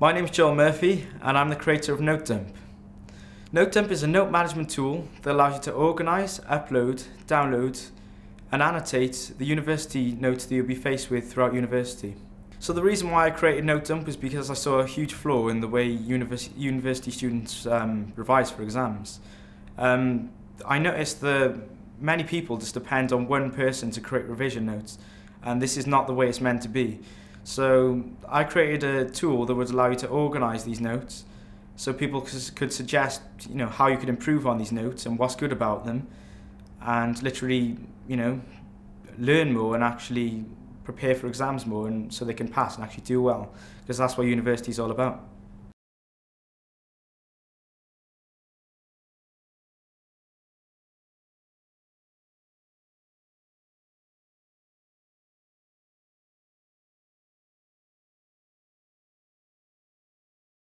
My name is Joel Murphy and I'm the creator of NoteDump. NoteDump is a note management tool that allows you to organise, upload, download and annotate the university notes that you'll be faced with throughout university. So the reason why I created NoteDump was because I saw a huge flaw in the way university, university students um, revise for exams. Um, I noticed that many people just depend on one person to create revision notes and this is not the way it's meant to be. So I created a tool that would allow you to organize these notes so people could suggest you know how you could improve on these notes and what's good about them and literally you know learn more and actually prepare for exams more and so they can pass and actually do well because that's what university is all about.